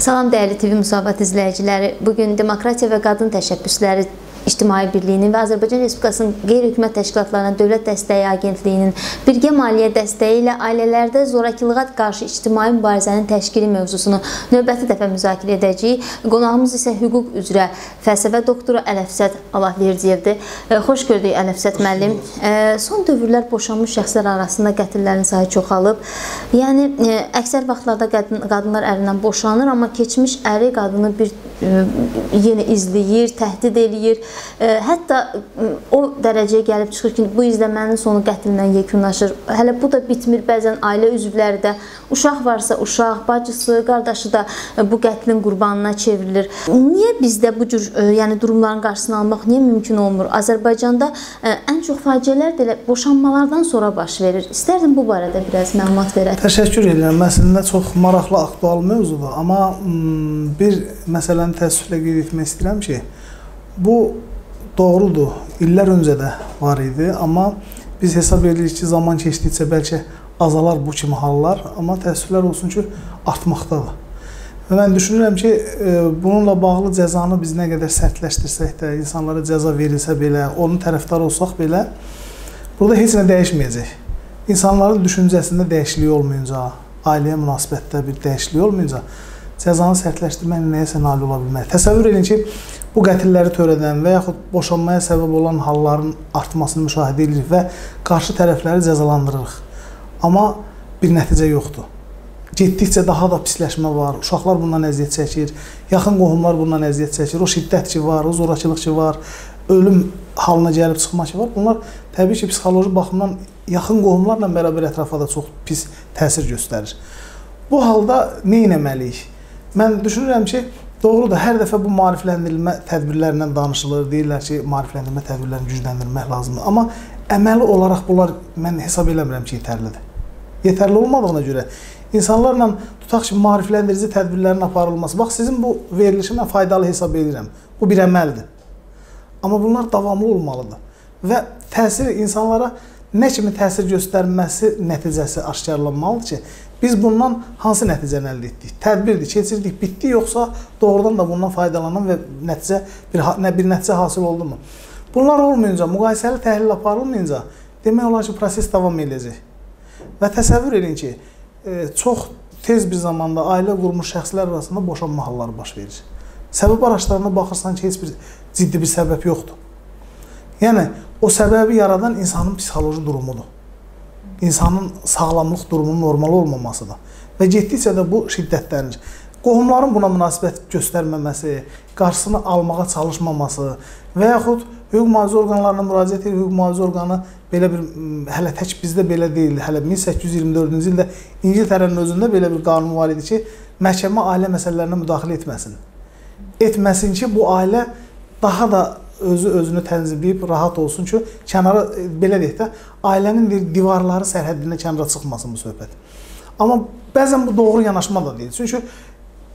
Salam dəyərli TV Müsavat izləyiciləri. Bu gün Demokratiya və Qadın Təşəbbüsləri İctimai Birliyinin və Azərbaycan Respublikasının qeyri-hökumət təşkilatlarına Dövlət Dəstəyi Agentliyinin birgə maliyyə dəstəyi ilə ailələrdə zorakılığa qarşı ictimai mübarizənin təşkili mövzusunu növbəti dəfə müzakirə edəcəyik. Qonağımız isə hüquq üzrə fəlsəfə doktoru Ələfsət Allahverdiyevdir. Xoş gördük Ələfsət müəllim. Son dövrlər boşanmış şəxslər arasında qətllərin sayı çoxalıb. Yəni əksər vaxtlarda qadın, qadınlar ərindən boşanır, amma keçmiş əri qadını bir yenə izləyir, təhdid eləyir Hətta o dərəcəyə gəlib çıxır ki, bu izləmənin sonu qətllə yekunlaşır. Hələ bu da bitmir. Bəzən ailə üzvləri də uşaq varsa uşaq, bacısı, qardaşı da bu qətlin qurbanına çevrilir. Niyə bizdə bu cür yəni durumların qarşısını almaq niyə mümkün olmur? Azərbaycanda ən çox faciələr də elə boşanmalardan sonra baş verir. İstərdim bu barədə biraz məlumat verəsiniz. Təşəkkür edirəm. Əslində çox maraqlı, aktual mövzudur, amma bir məsələni təəssüflə qeyd etmək istəyirəm ki, Bu doğrudur. İllər öncə də var idi, amma biz hesab edirik ki, zaman keçdikcə bəlkə azalar bu kimi hallar, amma təəssüflər olsun ki, artmaqdadır. Və mən düşünürəm ki, e, bununla bağlı cəzanı biz nə qədər sərtləşdirsək də, insanlara cəza verilsə belə, onun tərəfdarı olsaq belə, burada heç nə dəyişməyəcək. İnsanların düşüncəsində dəyişiklik olmayınca, ailəyə münasibətdə bir dəyişiklik olmayınca, cəzanı sərtləşdirmək nəyəsə nail ola bilməz. Təsəvvür edin ki, bu qətilləri törədən və yaxud boşanmaya səbəb olan halların artmasını müşahidə edirik və qarşı tərəfləri cəzalandırırıq. Amma bir nəticə yoxdur. Getdikcə daha da pisləşmə var. Uşaqlar bundan əziyyət çəkir, yaxın qohumlar bundan əziyyət çəkir. O şiddət ki var, o zorakılıq ki var, ölüm halına gəlib çıxma ki var. Bunlar təbii ki, psixoloji baxımdan yaxın qohumlarla bərabər ətrafa da çox pis təsir göstərir. Bu halda nə etməliyik? Mən düşünürəm ki, doğrudur, hər dəfə bu maarifləndirilmə tədbirlərindən danışılır, deyirlər ki, maarifləndirmə tədbirlərini gücləndirmək lazımdır. Amma əməli olaraq bunlar mən hesab eləmirəm ki, yetərlidir. Yetərli olmadığına görə insanlarla tutaq ki, maarifləndirici tədbirlərin aparılması. Bax, sizin bu verilişi mən faydalı hesab edirəm. Bu bir əməldir. Amma bunlar davamlı olmalıdır. Və təsir insanlara nə kimi təsir göstərməsi nəticəsi aşkarlanmalıdır ki, Biz bundan hansı nəticəni əldə etdik? Tədbirdir, keçirdik, bitdi yoxsa doğrudan da bundan faydalanan və nəticə bir nə bir nəticə hasil oldumu? Bunlar olmayınca, müqayisəli təhlil aparılmayınca demək olar ki, proses davam edəcək. Və təsəvvür edin ki, e, çox tez bir zamanda ailə qurmuş şəxslər arasında boşanma halları baş verir. Səbəb araşdırmana baxırsan ki, heç bir ciddi bir səbəb yoxdur. Yəni o səbəbi yaradan insanın psixoloji durumudur insanın sağlamlıq durumunun normal olmamasıdır. Və getdikcə də bu şiddətlənir. Qohumların buna münasibət göstərməməsi, qarşısını almağa çalışmaması və yaxud hüquq mühafizə orqanlarına müraciət edir, hüquq mühafizə orqanı belə bir hələ tək bizdə belə deyil. Hələ 1824-cü ildə İngiltərənin özündə belə bir qanun var idi ki, məhkəmə ailə məsələlərinə müdaxilə etməsin. Etməsin ki, bu ailə daha da özü özünü tənzimləyib rahat olsun ki, kənara e, belə deyək də, ailənin bir divarları sərhəddindən kənara çıxmasın bu söhbət. Amma bəzən bu doğru yanaşma da deyil. Çünki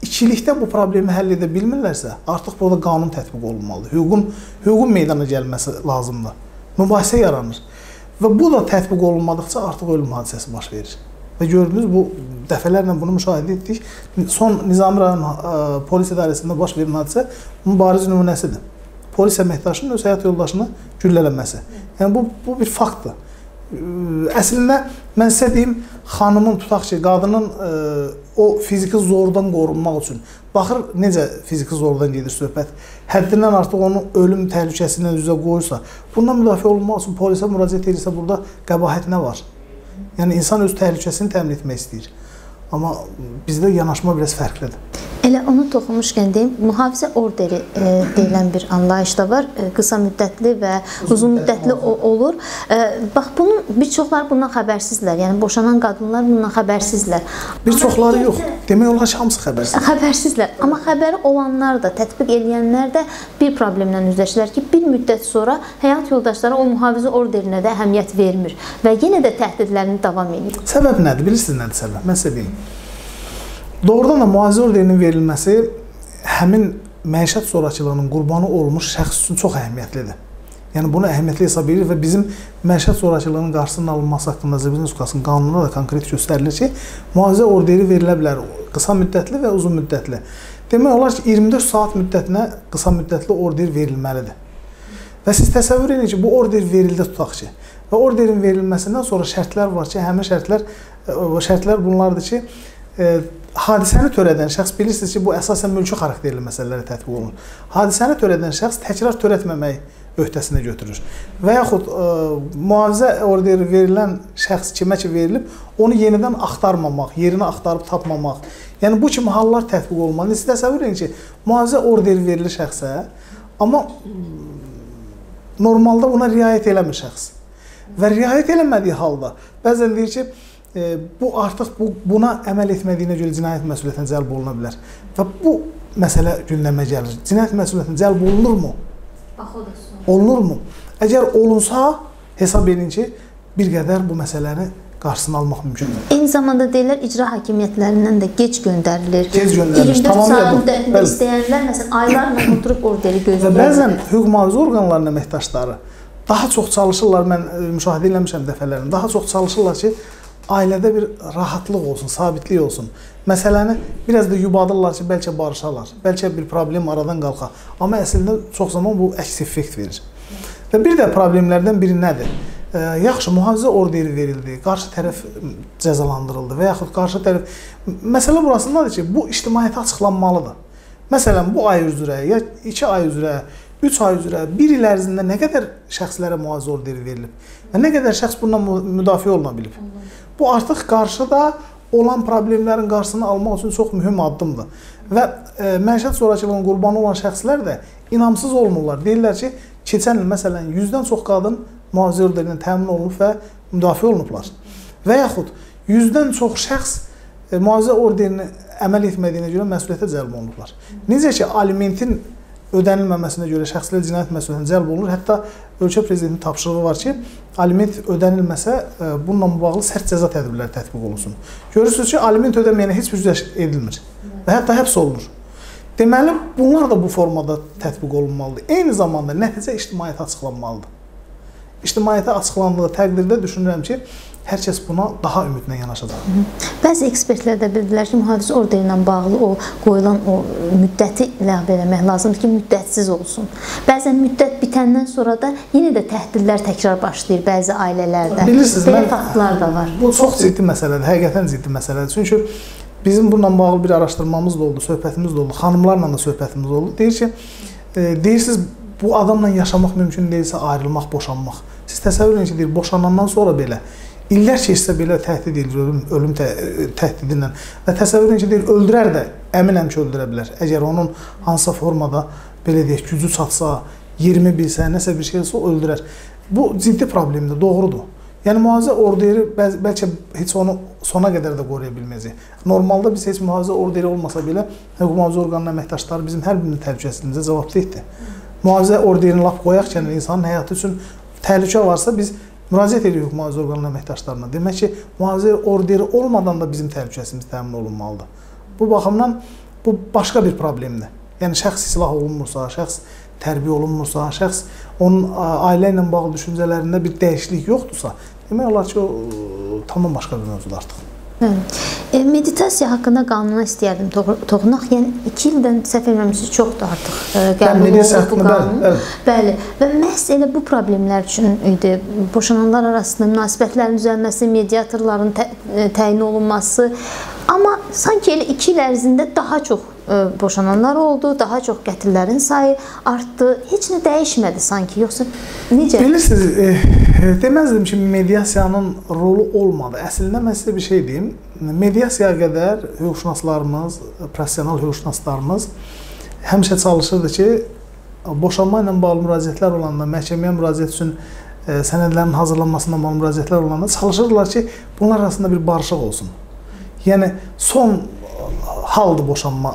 ikilikdə bu problemi həll edə bilmirlərsə, artıq burada qanun tətbiq olunmalıdır. Hüququn hüququn meydana gəlməsi lazımdır. Mübahisə yaranır. Və bu da tətbiq olunmadıqca artıq ölüm hadisəsi baş verir. Və gördünüz bu dəfələrlə bunu müşahidə etdik. Son Nizami rayon e, polis idarəsində baş verən hadisə bunun bariz nümunəsidir polis əməkdaşının öz həyat yoldaşını güllələməsi. Yəni bu bu bir faktdır. Əslində mən sizə deyim, xanımın tutaq ki, qadının ə, o fiziki zordan qorunmaq üçün baxır necə fiziki zordan gedir söhbət. Həddindən artıq onu ölüm təhlükəsindən üzə qoyursa, bundan müdafiə olunmaq üçün polisə müraciət edirsə, burada qəbahət nə var? Yəni insan öz təhlükəsini təmin etmək istəyir. Amma bizdə yanaşma biraz fərqlidir. Elə onu toxunmuşkən deyim, mühafizə orderi e, deyilən bir anlayış da var. E, qısa müddətli və uzun müddətli o, olur. E, bax bunun bir çoxları bundan xəbərsizlər. Yəni boşanan qadınlar bundan xəbərsizlər. Bir çoxları yox. Demək olar ki, hamısı xəbərsiz. Xəbərsizlər. Amma xəbəri olanlar da, tətbiq edənlər də bir problemlə üzləşirlər ki, bir müddət sonra həyat yoldaşları o mühafizə orderinə də əhəmiyyət vermir və yenə də təhdidlərini davam edir. Səbəb nədir? Bilirsiniz nədir səbəb? Mən sizə deyim. Doğrudan da mühafizə orderinin verilməsi həmin məişət zorakılığının qurbanı olmuş şəxs üçün çox əhəmiyyətlidir. Yəni bunu əhəmiyyətli hesab edir və bizim məişət zorakılığının qarşısının alınması haqqında Azərbaycan Respublikasının qanununda da konkret göstərilir ki, mühafizə orderi verilə bilər qısa müddətli və uzun müddətli. Demək olar ki, 24 saat müddətinə qısa müddətli order verilməlidir. Və siz təsəvvür edin ki, bu order verildi tutaq ki, və orderin verilməsindən sonra şərtlər var ki, həmin şərtlər o şərtlər bunlardır ki, e, hadisəni törədən şəxs bilirsiniz ki, bu əsasən mülki xarakterli məsələlərə tətbiq olunur. Hadisəni törədən şəxs təkrar törətməmək öhdəsinə götürür. Və yaxud ə, e, mühafizə orderi verilən şəxs kimə ki verilib, onu yenidən axtarmamaq, yerini axtarıb tapmamaq. Yəni bu kimi hallar tətbiq olunmalı. Siz təsəvvür edin ki, mühafizə orderi verilir şəxsə, amma normalda buna riayət eləmir şəxs. Və riayət eləmədiyi halda bəzən deyir ki, bu artıq bu buna əməl etmədiyinə görə cinayət məsuliyyətinə cəlb oluna bilər. Və bu məsələ gündəmə gəlir. Cinayət məsuliyyətinə cəlb olunurmu? Bax o da son. Olunurmu? Əgər olunsa, hesab edin ki, bir qədər bu məsələni qarşısını almaq mümkündür. Eyni zamanda deyirlər icra hakimiyyətlərindən də gec göndərilir. Gec göndərilir. 24 saat müddətində istəyənlər məsələn aylarla oturub orderi gözləyirlər. Və bəzən hüquq mühafizə orqanlarının əməkdaşları daha çox çalışırlar, mən e, müşahidə eləmişəm dəfələrlə. Daha çox çalışırlar ki, ailədə bir rahatlıq olsun, sabitlik olsun. Məsələni biraz da yubadırlar ki, bəlkə barışarlar, bəlkə bir problem aradan qalxa. Amma əslində çox zaman bu əks effekt verir. Və bir də problemlərdən biri nədir? yaxşı mühafizə orderi verildi, qarşı tərəf cəzalandırıldı və yaxud qarşı tərəf məsələ burasındadır ki, bu ictimaiyyətə açıqlanmalıdır. Məsələn, bu ay üzrə ya 2 ay üzrə, 3 ay üzrə, 1 il ərzində nə qədər şəxslərə mühafizə orderi verilib və nə qədər şəxs bundan müdafiə oluna bilib. Bu artıq qarşıda olan problemlərin qarşısını almaq üçün çox mühüm addımdır. Və e, məişət zorakılığının qurbanı olan şəxslər də inamsız olmurlar. Deyirlər ki, keçən il məsələn 100-dən çox qadın mühafizə orderi ilə təmin olunub və müdafiə olunublar. Və yaxud 100-dən çox şəxs e, mühafizə orderini əməl etmədiyinə görə məsuliyyətə cəlb olunublar. Necə ki, alimentin ödənilməməsinə görə şəxslər cinayət məsuliyyətinə cəlb olunur. Hətta ölkə prezidentinin tapşırığı var ki, aliment ödənilməsə e, bununla bağlı sərt cəza tədbirləri tətbiq olunsun. Görürsüz ki, aliment ödəməyənə heç bir cüzə edilmir və hətta həbs olunur. Deməli, bunlar da bu formada tətbiq olunmalıdır. Eyni zamanda nəticə ictimaiyyətə açıqlanmalıdır ictimaiyyətə açıqlandığı təqdirdə düşünürəm ki, hər kəs buna daha ümidlə yanaşacaq. Bəzi ekspertlər də bildilər ki, mühafizə orderi ilə bağlı o qoyulan o müddəti ləğv etmək lazımdır ki, müddətsiz olsun. Bəzən müddət bitəndən sonra da yenə də təhdidlər təkrar başlayır bəzi ailələrdə. Bilirsiniz, Belə faktlar da var. Bu çox ciddi məsələdir, həqiqətən ciddi məsələdir. Çünki bizim bununla bağlı bir araşdırmamız da oldu, söhbətimiz də oldu, xanımlarla da söhbətimiz oldu. Deyir ki, e, deyirsiniz bu adamla yaşamaq mümkün deyilsə ayrılmaq, boşanmaq. Siz təsəvvür edin ki, deyir, boşanandan sonra belə illər keçsə belə təhdid edilir ölüm, ölüm tə, təhdidi ilə və təsəvvür edin ki, deyir, öldürər də, əminəm ki, öldürə bilər. Əgər onun hansısa formada belə deyək, gücü çatsa, yerimi bilsə, nəsə bir şey olsa öldürər. Bu ciddi problemdir, doğrudur. Yəni mühafizə orderi bəl bəlkə heç onu sona qədər də qoruya bilməyəcək. Normalda biz heç mühafizə orderi olmasa belə hüquq mühafizə orqanının əməkdaşları bizim hər birinin təhlükəsizliyimizə cavabdehdir mühafizə orderini lap qoyaq ki, insanın həyatı üçün təhlükə varsa biz müraciət edirik mühafizə orqanının əməkdaşlarına. Demək ki, mühafizə orderi olmadan da bizim təhlükəsimiz təmin olunmalıdır. Bu baxımdan bu başqa bir problemdir. Yəni şəxs islah olunmursa, şəxs tərbiyə olunmursa, şəxs onun ailə ilə bağlı düşüncələrində bir dəyişiklik yoxdursa, demək olar ki, o tamam başqa bir mövzudur artıq. E, meditasiya haqqında qanuna istəyərdim toxunaq. Yəni 2 ildən səhv etmirəmsə çoxdur artıq e, qəbul olunub bu qanun. Bəli, bəli. Və məhz elə bu problemlər üçün idi. Boşananlar arasında münasibətlərin düzəlməsi, mediatorların tə e, təyin olunması. Amma sanki elə 2 il ərzində daha çox boşananlar oldu, daha çox qətillərin sayı artdı. Heç nə dəyişmədi sanki, yoxsa necə? Bilirsiniz, e, deməzdim ki, mediasiyanın rolu olmadı. Əslində mən sizə bir şey deyim. Mediasiyaya qədər hüquqşünaslarımız, professional hüquqşünaslarımız həmişə çalışırdı ki, boşanma ilə bağlı müraciətlər olanda, məhkəməyə müraciət üçün e, sənədlərin hazırlanmasına bağlı müraciətlər olanda çalışırdılar ki, bunlar arasında bir barışıq olsun. Yəni son haldır boşanma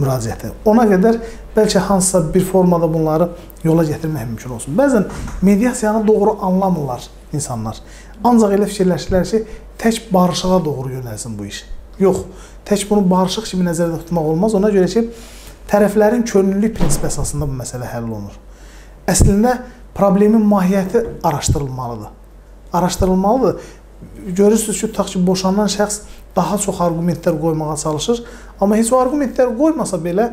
müraciəti. Ona qədər bəlkə hansısa bir formada bunları yola gətirmək mümkün olsun. Bəzən mediasiyanı doğru anlamırlar insanlar. Ancaq elə fikirləşirlər ki, tək barışığa doğru yönəlsin bu iş. Yox, tək bunu barışıq kimi nəzərdə tutmaq olmaz. Ona görə ki, tərəflərin könüllülük prinsipi əsasında bu məsələ həll olunur. Əslində problemin mahiyyəti araşdırılmalıdır. Araşdırılmalıdır. Görürsüz ki, tutaq ki, boşanan şəxs daha çox arqumentlər qoymağa çalışır. Amma heç o arqumentlər qoymasa belə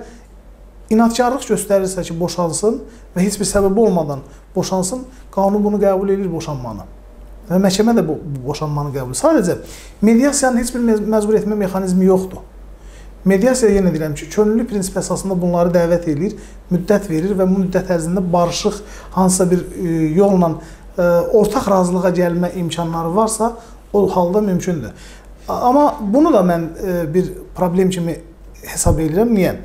inadkarlıq göstərirsə ki, boşansın və heç bir səbəb olmadan boşansın, qanun bunu qəbul edir boşanmanı. Və məhkəmə də bu boşanmanı qəbul edir. Sadəcə mediasiyanın heç bir məcbur etmə mexanizmi yoxdur. Mediasiya yenə deyirəm ki, könüllü prinsip əsasında bunları dəvət eləyir, müddət verir və bu müddət ərzində barışıq hansısa bir e, yolla e, ortaq razılığa gəlmə imkanları varsa, o halda mümkündür. Amma bunu da mən e, bir problem kimi hesab edirəm. Niyə?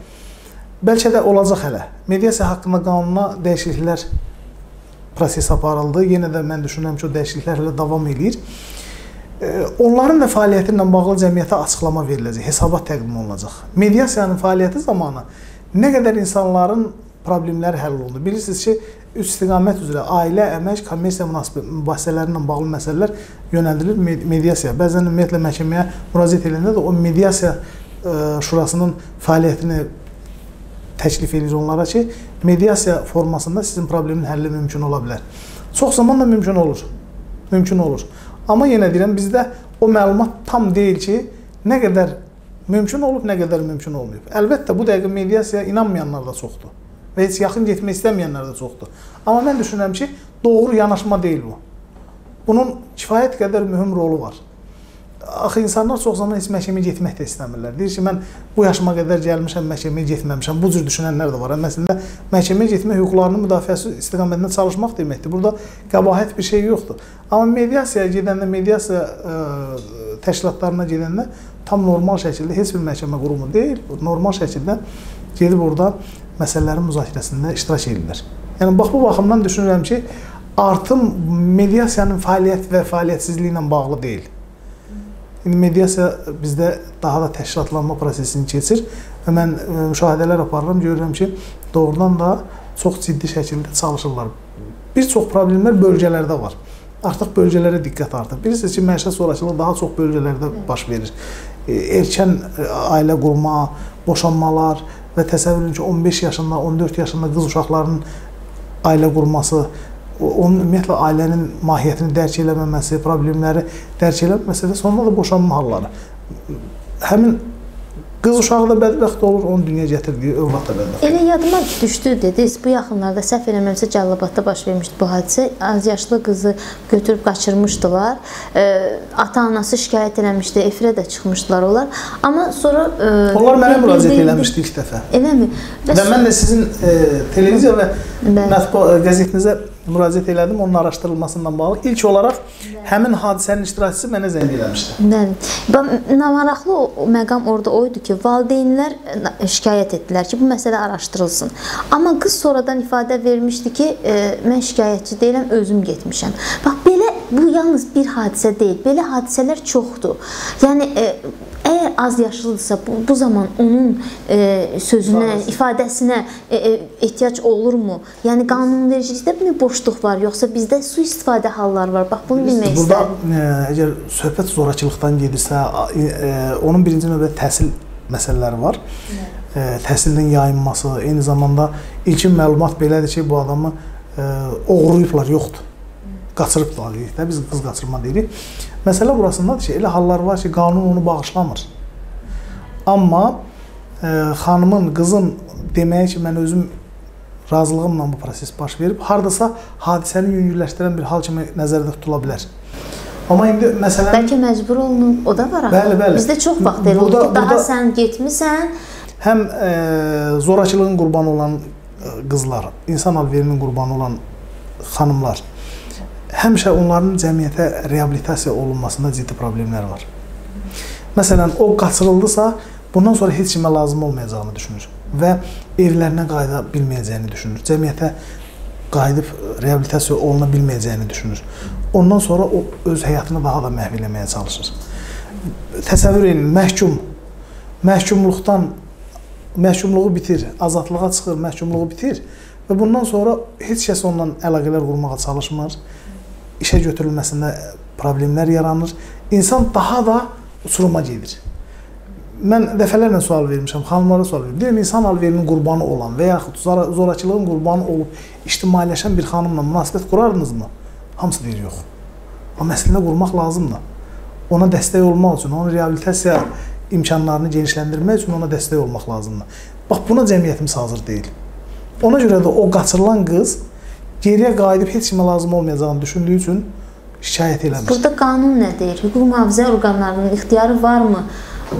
Bəlkə də olacaq hələ. Mediasiya haqqında qanuna dəyişikliklər proses aparıldı. Yenə də mən düşünürəm ki, o dəyişikliklər hələ davam eləyir. Onların da fəaliyyəti ilə bağlı cəmiyyətə açıqlama veriləcək, hesabat təqdim olunacaq. Mediasiyanın fəaliyyəti zamanı nə qədər insanların problemləri həll olundu. Bilirsiniz ki, üç istiqamət üzrə ailə, əmək, kommersiya mübahisələri ilə bağlı məsələlər yönəldilir mediasiyaya. Bəzən ümumiyyətlə məhkəməyə müraciət edəndə də o mediasiya şurasının fəaliyyətini təklif edir onlara ki, mediasiya formasında sizin problemin həlli mümkün ola bilər. Çox zaman da mümkün olur. Mümkün olur. Amma yenə deyirəm, bizdə o məlumat tam deyil ki, nə qədər mümkün olub, nə qədər mümkün olmayıb. Əlbəttə, bu dəqiqə mediasiyaya inanmayanlar da çoxdur və heç yaxın getmək istəməyənlər də çoxdur. Amma mən düşünürəm ki, doğru yanaşma deyil bu. Bunun kifayət qədər mühüm rolu var. Axı insanlar çox zaman heç məhkəməyə getmək də istəmirlər. Deyir ki, mən bu yaşıma qədər gəlmişəm, məhkəməyə getməmişəm. Bu cür düşünənlər də var. Əslində məhkəməyə getmək hüquqlarının müdafiəsi istiqamətində çalışmaq deməkdir. Burada qəbahət bir şey yoxdur. Amma mediasiyaya gedəndə, mediasiya ə, e, təşkilatlarına gedəndə tam normal şəkildə heç bir məhkəmə qurumu deyil, normal şəkildə gedib orada məsələlərin müzakirəsində iştirak edirlər. Yəni bax bu baxımdan düşünürəm ki, artım mediasiyanın fəaliyyət və fəaliyyətsizliyi ilə bağlı deyil. İndi mediasiya bizdə daha da təşkilatlanma prosesini keçir və mən e, müşahidələr aparıram, görürəm ki, doğrudan da çox ciddi şəkildə çalışırlar. Bir çox problemlər bölgələrdə var. Artıq bölgələrə diqqət artır. Bilirsiniz ki, məişət sonrakılığı daha çox bölgələrdə baş verir. E, erkən e, ailə qurma, boşanmalar və təsəvvür edin ki, 15 yaşında, 14 yaşında qız uşaqlarının ailə qurması onun ümumiyyətlə ailənin mahiyyətini dərk eləməməsi, problemləri dərk eləməməsi və sonunda da boşanma halları. Həmin Qız uşağı da bədbəxt olur, onun dünyaya gətirdiyi övlad da bədbəxt. Elə yadıma düşdü dediniz, bu yaxınlarda səhv eləmirəmsə Cəlilabadda baş vermişdi bu hadisə. Az yaşlı qızı götürüb qaçırmışdılar. E, Ata-anası şikayət eləmişdi, efirə də çıxmışdılar onlar. Amma sonra e, Onlar mənə müraciət eləmişdi ilk dəfə. Eləmi? Və, və mən də sizin e, televiziya və mətbuat qəzetinizə müraciət elədim onun araşdırılmasıyla bağlı. İlk olaraq həmin hadisənin iştirakçısı mənə zəng eləmişdi. Bəli. Namaraqlı məqam orada o idi ki, valideynlər şikayət etdilər ki, bu məsələ araşdırılsın. Amma qız sonradan ifadə vermişdi ki, e, mən şikayətçi deyiləm, özüm getmişəm. Bax belə bu yalnız bir hadisə deyil. Belə hadisələr çoxdur. Yəni e, Əgər az yaşlıdırsa bu, bu zaman onun e, sözünə, İfadəsi. ifadəsinə e, e, ehtiyac olurmu? Yəni qanunvericilikdə mi boşluq var, yoxsa bizdə sui-istifadə halları var? Bax bunu bilmək istərdim. Burada e, əgər söhbət zorakılıqdan gedirsə, e, onun birinci növbədə təhsil məsələləri var. E, təhsilin yayınması, eyni zamanda ilkin məlumat belədir ki, bu adamı e, oğurlayıblar, yoxdur. Qaçırıblar deyirik də, biz qız qaçırma deyirik. Məsələ burasındadır ki, elə hallar var ki, qanun onu bağışlamır. Amma e, xanımın, qızın deməyə ki, mən özüm razılığımla bu proses baş verib, hardasa hadisəni yüngülləşdirən bir hal kimi nəzərdə tutula bilər. Amma indi məsələn bəlkə məcbur olunub, o da var axı. Bəli, bəli. Bizdə çox vaxt elə olur. Daha burada, sən getmisən. Həm e, zorakılığın qurbanı olan e, qızlar, insan alverinin qurbanı olan xanımlar həmişə onların cəmiyyətə reabilitasiya olunmasında ciddi problemlər var. Məsələn, o qaçırıldısa, bundan sonra heç kimə lazım olmayacağını düşünür və evlərinə qayıda bilməyəcəyini düşünür. Cəmiyyətə qayıdıb reabilitasiya oluna bilməyəcəyini düşünür. Ondan sonra o öz həyatını daha da məhv eləməyə çalışır. Təsəvvür edin, məhkum məhkumluqdan məhkumluğu bitir, azadlığa çıxır, məhkumluğu bitir və bundan sonra heç kəs onunla əlaqələr qurmağa çalışmır işə götürülməsində problemlər yaranır. İnsan daha da uçuruma gedir. Mən dəfələrlə sual vermişəm, xanımlara sual verirəm. Deyirəm, insan alverinin qurbanı olan və yaxud zorakılığın qurbanı olub ictimailəşən bir xanımla münasibət qurardınızmı? Hamısı deyir, yox. Amma əslində qurmaq lazımdır. ona dəstək olmaq üçün, onun reabilitasiya imkanlarını genişləndirmək üçün ona dəstək olmaq lazımdır. Bax buna cəmiyyətimiz hazır deyil. Ona görə də o qaçırılan qız geriyə qayıdıb heç kimə lazım olmayacağını düşündüyü üçün şikayət eləmir. Burada qanun nə deyir? Hüquq mühafizə orqanlarının ixtiyarı varmı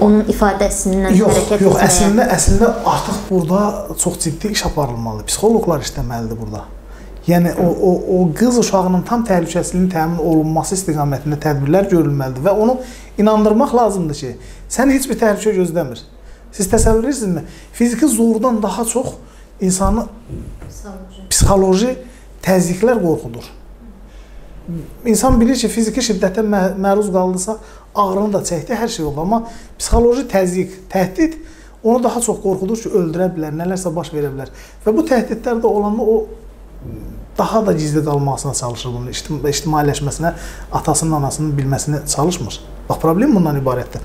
onun ifadəsindən yox, hərəkət yox, etməyə? əslində əslində artıq burada çox ciddi iş aparılmalıdır. Psixoloqlar işləməlidir burada. Yəni o o o qız uşağının tam təhlükəsizliyinin təmin olunması istiqamətində tədbirlər görülməlidir və onu inandırmaq lazımdır ki, sən heç bir təhlükə gözləmir. Siz təsəvvür edirsinizmi? Fiziki zordan daha çox insanı psixoloji təzyiqlər qorxudur. İnsan bilir ki, fiziki şiddətə mə məruz qaldısa, ağrını da çəkdi, hər şey olur, amma psixoloji təzyiq, təhdid onu daha çox qorxudur ki, öldürə bilər, nələrsə baş verə bilər. Və bu təhdidlər də olanda o daha da gizli qalmasına çalışır bunun, ictimailəşməsinə, atasının, anasının bilməsinə çalışmır. Bax problem bundan ibarətdir.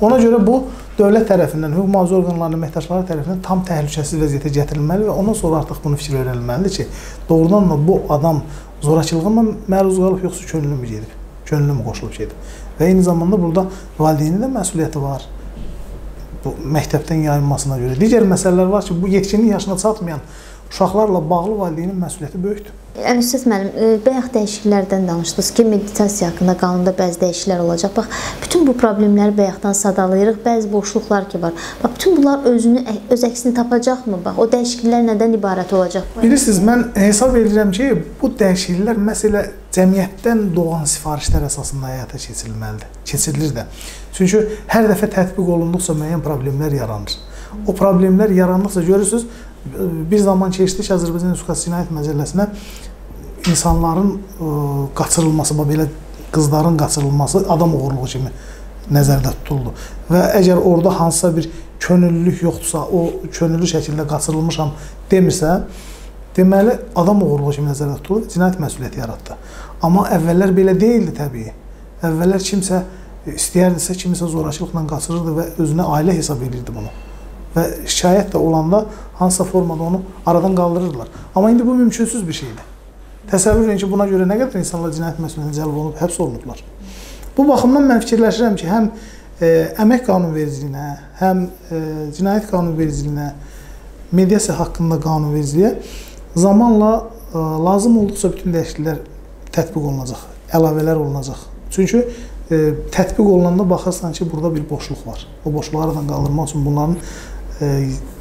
Ona görə bu dövlət tərəfindən, hüquq mühafizə orqanlarının əməkdaşları tərəfindən tam təhlükəsiz vəziyyətə gətirilməli və ondan sonra artıq bunu fikir öyrənilməlidir ki, doğrudan da bu adam zorakılığa mı məruz qalıb yoxsa könüllü mü gedib? Könüllü mü qoşulub gedib? Və eyni zamanda burada valideynin də məsuliyyəti var. Bu məktəbdən yayınmasına görə. Digər məsələlər var ki, bu yetkinlik yaşına çatmayan uşaqlarla bağlı valideynin məsuliyyəti böyükdür. Əmüstəz müəllim, e, bayaq dəyişikliklərdən danışdınız ki, meditasiya haqqında qanunda bəzi dəyişikliklər olacaq. Bax, bütün bu problemləri bayaqdan sadalayırıq, bəzi boşluqlar ki var. Bax, bütün bunlar özünü öz əksini tapacaqmı? Bax, o dəyişikliklər nədən ibarət olacaq? Bilirsiniz, mən hesab edirəm ki, bu dəyişikliklər məsələ cəmiyyətdən doğan sifarişlər əsasında həyata keçirilməlidir. Keçirilir də. Çünki hər dəfə tətbiq olunduqca müəyyən problemlər yaranır. O problemlər yarandıqca görürsüz, bir zaman keçdi ki, Azərbaycan Respublikası Cinayət Məcəlləsinə insanların ə, qaçırılması, belə qızların qaçırılması adam oğurluğu kimi nəzərdə tutuldu. Və əgər orada hansısa bir könüllülük yoxdursa, o könüllü şəkildə qaçırılmışam demirsə, deməli adam oğurluğu kimi nəzərdə tutulur, cinayət məsuliyyəti yaratdı. Amma əvvəllər belə deyildi təbii. Əvvəllər kimsə istəyərdisə, kimisə zorakılıqla qaçırırdı və özünə ailə hesab edirdi bunu. Və şikayət də olanda hansısa formada onu aradan qaldırırdılar. Amma indi bu mümkünsüz bir şeydir. Təsəvvür edin ki, buna görə nə qədər insanlar cinayət məsuliyyətinə cəlb olunub, həbs olunublar. Bu baxımdan mən fikirləşirəm ki, həm e, əmək qanunvericiliyinə, həm e, cinayət qanunvericiliyinə, mediasiya haqqında qanunvericiliyə zamanla e, lazım olduqca bütün dəyişikliklər tətbiq olunacaq, əlavələr olunacaq. Çünki e, tətbiq olunanda baxırsan ki, burada bir boşluq var. O boşluğu aradan qaldırmaq üçün bunların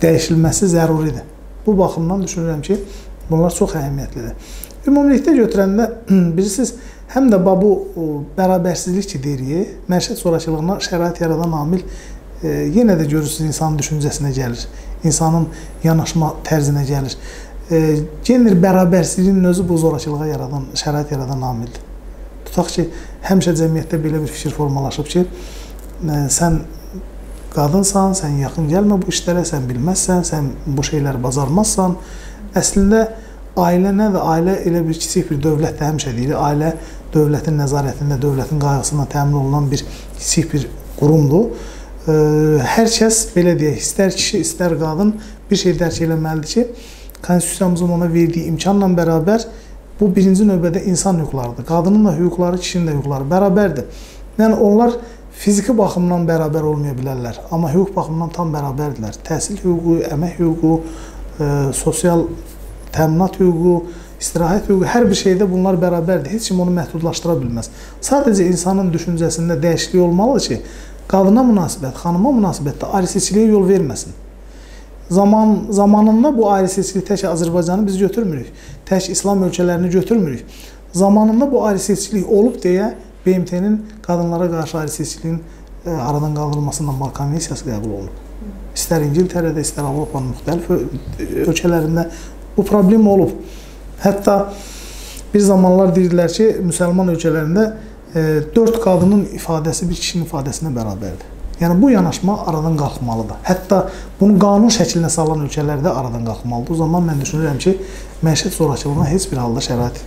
dəyişilməsi zəruridir. Bu baxımdan düşünürəm ki, bunlar çox əhəmiyyətlidir. Ümumilikdə götürəndə bilirsiniz, həm də bu bərabərsizlik ki deyirik, məişət zorakılığına şərait yaradan amil e, yenə də görürsüz insanın düşüncəsinə gəlir, insanın yanaşma tərzinə gəlir. E, gender bərabərsizliyinin özü bu zorakılığa yaradan, şərait yaradan amildir. Tutaq ki, həmişə cəmiyyətdə belə bir fikir formalaşıb ki, e, sən qadınsan, sən yaxın gəlmə bu işlərə, sən bilməzsən, sən bu şeyləri bacarmazsan. Əslində ailə nədir? Ailə elə bir kiçik bir dövlətdə həmişə deyirik. Ailə dövlətin nəzarətində, dövlətin qayğısına təmin olunan bir kiçik bir qurumdur. Hər kəs belə deyək, istər kişi, istər qadın bir şey dərk eləməlidir ki, konstitusiyamızın ona verdiyi imkanla bərabər bu birinci növbədə insan hüquqlarıdır. Qadının da hüquqları, kişinin də hüquqları bərabərdir. Yəni onlar fiziki baxımdan bərabər olmaya bilərlər, amma hüquq baxımından tam bərabərdirlər. Təhsil hüququ, əmək hüququ, ə, sosial təminat hüququ, istirahət hüququ, hər bir şeydə bunlar bərabərdir. Heç kim onu məhdudlaşdıra bilməz. Sadəcə insanın düşüncəsində dəyişiklik olmalıdır ki, qadına münasibət, xanıma münasibətdə ayrı-seçkiliyə yol verməsin. Zaman zamanında bu ayrı-seçkilik tək Azərbaycanı biz götürmürük. Tək İslam ölkələrini götürmürük. Zamanında bu ayrı-seçkilik olub deyə BMT-nin qadınlara qarşı ayrı-seçkiliyin e, aradan qaldırılmasından Bal konvensiyası qəbul olunub. İstər İngiltərədə, istər Avropanın müxtəlif ölkələrində bu problem olub. Hətta bir zamanlar deyirdilər ki, müsəlman ölkələrində 4 e, qadının ifadəsi bir kişinin ifadəsinə bərabərdir. Yəni bu yanaşma aradan qalxmalıdır. Hətta bunu qanun şəklinə salan ölkələrdə aradan qalxmalıdır. O zaman mən düşünürəm ki, məişət zorakılığına heç bir halda şərait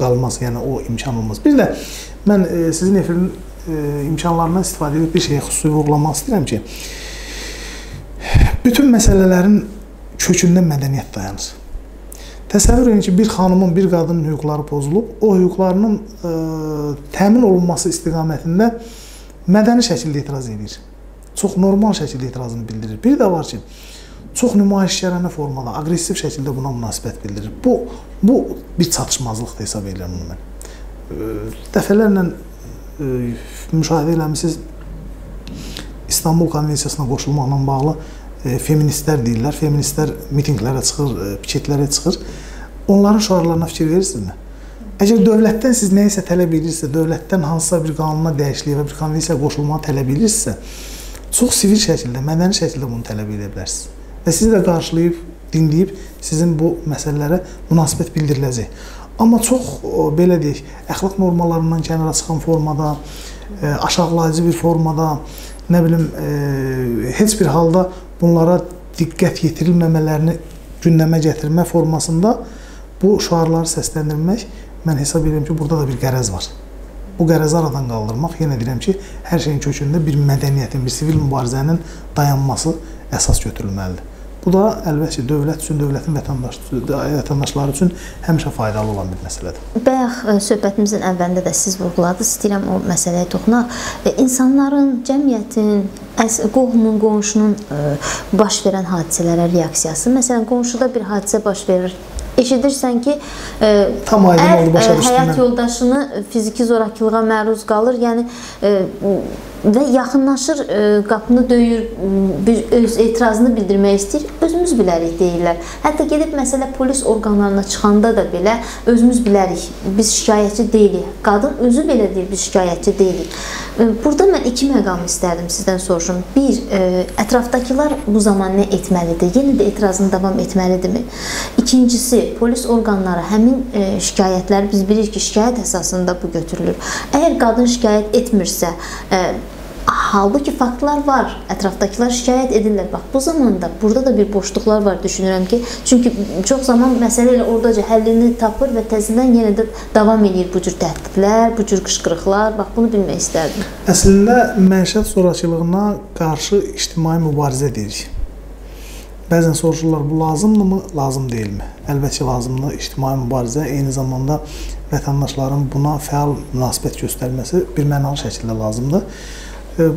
qalmaz, yəni o imkan olmaz. Bir də mən e, sizin efirin e, imkanlarından istifadə edib bir şeyə xüsusi vurğulamaq istəyirəm ki, bütün məsələlərin kökündə mədəniyyət dayanır. Təsəvvür edin ki, bir xanımın, bir qadının hüquqları pozulub, o hüquqlarının ə, təmin olunması istiqamətində mədəni şəkildə etiraz edir. Çox normal şəkildə etirazını bildirir. Bir də var ki, çox nümayişkəranə formada, aqressiv şəkildə buna münasibət bildirir. Bu bu bir çatışmazlıq da hesab edirəm bunu mən. Dəfələrlə müşahidə eləmisiniz İstanbul Konvensiyasına qoşulmaqla bağlı e, feministlər deyirlər. Feministlər mitinqlərə çıxır, e, piketlərə çıxır. Onların şüarlarına fikir verirsinizmi? Əgər dövlətdən siz nə isə tələb edirsə, dövlətdən hansısa bir qanuna dəyişikliyə və bir konvensiyaya qoşulmağı tələb edirsə, çox sivil şəkildə, mədəni şəkildə bunu tələb edə bilərsiniz. Və sizi də qarşılayıb, dinləyib sizin bu məsələlərə münasibət bildiriləcək. Amma çox belə deyək, əxlaq normalarından kənara çıxan formada, e, aşağılayıcı bir formada, nə bilim, e, heç bir halda bunlara diqqət yetirilməmələrini gündəmə gətirmə formasında bu şüarları səsləndirmək mən hesab edirəm ki, burada da bir qərəz var. Bu qərəzi aradan qaldırmaq, yenə deyirəm ki, hər şeyin kökündə bir mədəniyyətin, bir sivil mübarizənin dayanması əsas götürülməlidir. Bu da əlbəttə dövlət üçün, dövlətin vətəndaş, vətəndaşları üçün həmişə faydalı olan bir məsələdir. Bayaq e, söhbətimizin əvvəlində də siz vurğuladınız, istəyirəm o məsələyə toxunaq. E, insanların, cəmiyyətin, qohumun, qonşunun e, baş verən hadisələrə reaksiyası. Məsələn, qonşuda bir hadisə baş verir, eşidirsən ki, ə, tam aydın oldu başa düşdüm. Həyat yoldaşını fiziki zorakılığa məruz qalır. Yəni ə, və yaxınlaşır, e, qapını döyür, bir öz etirazını bildirmək istəyir. Özümüz bilərik deyirlər. Hətta gedib məsələ polis orqanlarına çıxanda da belə özümüz bilərik. Biz şikayətçi deyilik. Qadın özü belə deyir, biz şikayətçi deyilik. E, burada mən iki məqam istərdim sizdən soruşum. Bir, e, ətrafdakılar bu zaman nə etməlidir? Yenə də etirazını davam etməlidirmi? İkincisi, polis orqanları həmin şikayətləri biz bilirik ki, şikayət əsasında bu götürülür. Əgər qadın şikayət etmirsə, Halbuki faktlar var. Ətrafdakılar şikayət edirlər. Bax, bu zamanda burada da bir boşluqlar var düşünürəm ki, çünki çox zaman məsələ elə ordaca həllini tapır və təzədən yenə də davam edir bu cür təhdidlər, bu cür qışqırıqlar. Bax, bunu bilmək istərdim. Əslində məişət zorakılığına qarşı ictimai mübarizə deyirik. Bəzən soruşurlar, bu lazımdırmı, lazım deyilmi? Əlbəttə lazımdır. İctimai mübarizə eyni zamanda vətəndaşların buna fəal münasibət göstərməsi bir mənalı şəkildə lazımdır.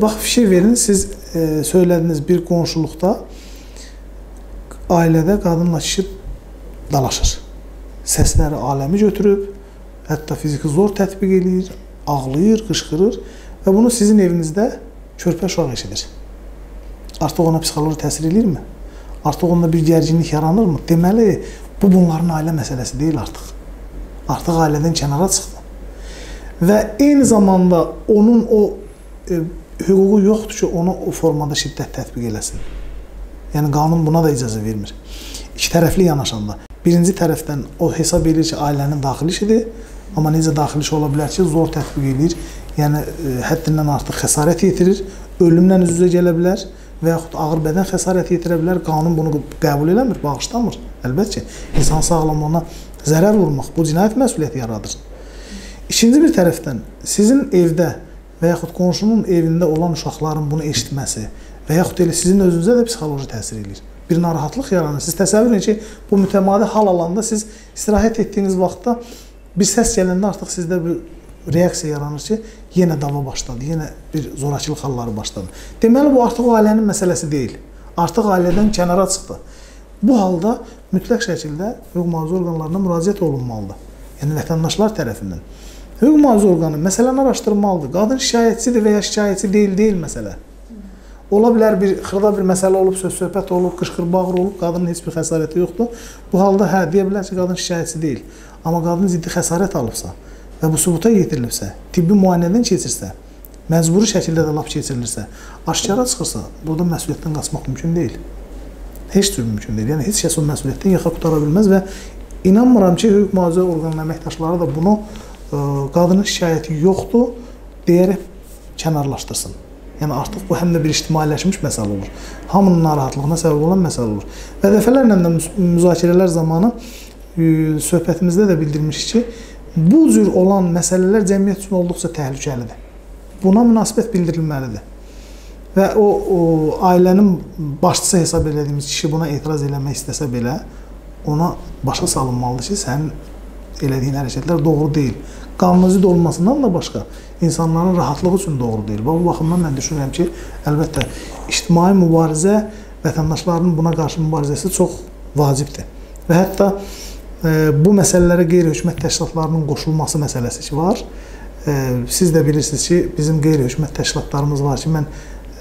Bax, fikir verin, siz e, söylədiniz bir qonşuluqda ailədə qadınla kişi dalaşır. Səsləri aləmi götürüb, hətta fiziki zor tətbiq eləyir, ağlayır, qışqırır və bunu sizin evinizdə körpə uşaq eşidir. Artıq ona psixoloji təsir eləyirmi? Artıq onda bir gərginlik yaranırmı? Deməli, bu bunların ailə məsələsi deyil artıq. Artıq ailədən kənara çıxdı. Və eyni zamanda onun o e, hüququ yoxdur ki, onu o formada şiddət tətbiq eləsin. Yəni qanun buna da icazə vermir. İki tərəfli yanaşanda. Birinci tərəfdən o hesab edir ki, ailənin daxili işidir, amma necə daxili iş ola bilər ki, zor tətbiq edir. Yəni e, həddindən artıq xəsarət yetirir, ölümlə üz-üzə gələ bilər və yaxud ağır bədən xəsarəti yetirə bilər. Qanun bunu qəbul eləmir, bağışlamır. Əlbəttə ki, insan sağlamlığına zərər vurmaq bu cinayət məsuliyyəti yaradır. İkinci bir tərəfdən sizin evdə və yaxud qonşunun evində olan uşaqların bunu eşitməsi və yaxud elə sizin özünüzə də psixoloji təsir eləyir. Bir narahatlıq yaranır. Siz təsəvvür edin ki, bu mütəmadi hal alanda siz istirahət etdiyiniz vaxtda bir səs gələndə artıq sizdə bir reaksiya yaranır ki, yenə dava başladı, yenə bir zorakılıq halları başladı. Deməli bu artıq ailənin məsələsi deyil. Artıq ailədən kənara çıxdı. Bu halda mütləq şəkildə hüquq mühafizə orqanlarına müraciət olunmalıdır. Yəni vətəndaşlar tərəfindən. Hüquq mühafizə orqanı məsələni araşdırmalıdır. Qadın şikayətçidir və ya şikayətçi deyil, deyil məsələ. Ola bilər bir xırda bir məsələ olub, söz-söhbət olub, qışqır-bağır olub, qadının heç bir xəsarəti yoxdur. Bu halda hə deyə bilər ki, qadın şikayətçi deyil. Amma qadın ciddi xəsarət alıbsa və bu sübuta yetirilibsə, tibbi müayinədən keçirsə, məcburi şəkildə də lap keçirilirsə, aşkara çıxırsa, burada məsuliyyətdən qaçmaq mümkün deyil. Heç cür mümkün deyil. Yəni heç kəs o məsuliyyətdən yaxa qutara bilməz və inanmıram ki, hüquq mühafizə orqanlarının əməkdaşları da bunu qadının şikayəti yoxdur deyərək kənarlaşdırsın. Yəni artıq bu həm də bir ictimailəşmiş məsələ olur. Hamının narahatlığına səbəb olan məsələ olur. Və dəfələrlə də müzakirələr zamanı söhbətimizdə də bildirmişik ki, bu cür olan məsələlər cəmiyyət üçün olduqca təhlükəlidir. Buna münasibət bildirilməlidir. Və o, o ailənin başçısı hesab etdiyimiz kişi buna etiraz eləmək istəsə belə, ona başa salınmalıdır ki, sənin elədiyin hərəkətlər doğru deyil. Qanuna zidd olmasından da başqa insanların rahatlığı üçün doğru deyil. Və bu baxımdan mən düşünürəm ki, əlbəttə ictimai mübarizə vətəndaşların buna qarşı mübarizəsi çox vacibdir. Və hətta e, bu məsələlərə qeyri-hökumət təşkilatlarının qoşulması məsələsi ki var. E, siz də bilirsiniz ki, bizim qeyri-hökumət təşkilatlarımız var ki, mən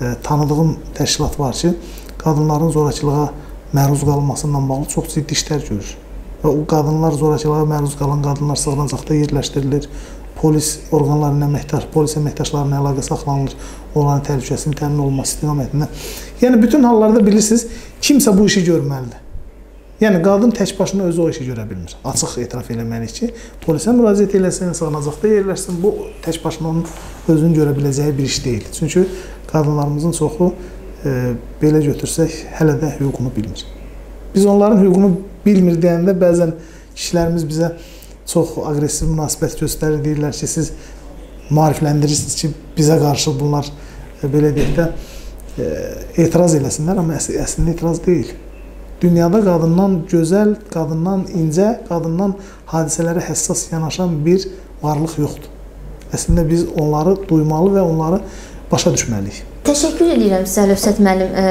e, tanıdığım təşkilat var ki, qadınların zorakılığa məruz qalmasından bağlı çox ciddi işlər görür. Və o qadınlar zorakılığa məruz qalan qadınlar sığınacaqda yerləşdirilir. Polis orqanlarının əməkdaş, polis əməkdaşlarının əlaqə saxlanılır, onların təhlükəsinin təmin olunması istiqamətində. Yəni bütün hallarda bilirsiniz, kimsə bu işi görməlidir. Yəni qadın tək başına özü o işi görə bilmir. Açıq etiraf eləməliyik ki, polisə müraciət eləsin, sığınacaqda yerləşsin. Bu tək başına onun özünün görə biləcəyi bir iş deyil. Çünki qadınlarımızın çoxu e, belə götürsək hələ də hüququnu bilmir. Biz onların hüququnu bilmir deyəndə bəzən kişilərimiz bizə çox aqressiv münasibət göstərir. Deyirlər ki, siz maarifləndirirsiniz ki, bizə qarşı bunlar e, belə deyək də e, etiraz eləsinlər, amma əsl, əslində etiraz deyil. Dünyada qadından gözəl, qadından incə, qadından hadisələrə həssas yanaşan bir varlıq yoxdur. Əslində biz onları duymalı və onları başa düşməliyik. Təşəkkür edirəm sizə Əlövsət müəllim e,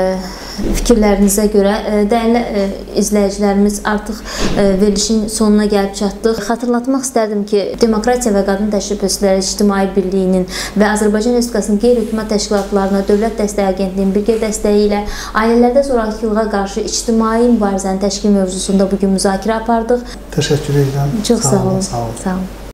fikirlərinizə görə. E, dəyərli e, izləyicilərimiz, artıq verilişin sonuna gəlib çatdıq. Xatırlatmaq istərdim ki, Demokratiya və Qadın Təşəbbüsləri İctimai Birliyinin və Azərbaycan Respublikasının qeyri-hökumət təşkilatlarına Dövlət Dəstəyi Agentliyinin birgə dəstəyi ilə ailələrdə zorakılığa qarşı ictimai mübarizənin təşkil mövzusunda bu gün müzakirə apardıq. Təşəkkür edirəm. Çox sağ olun. Sağ olun. Sağ olun.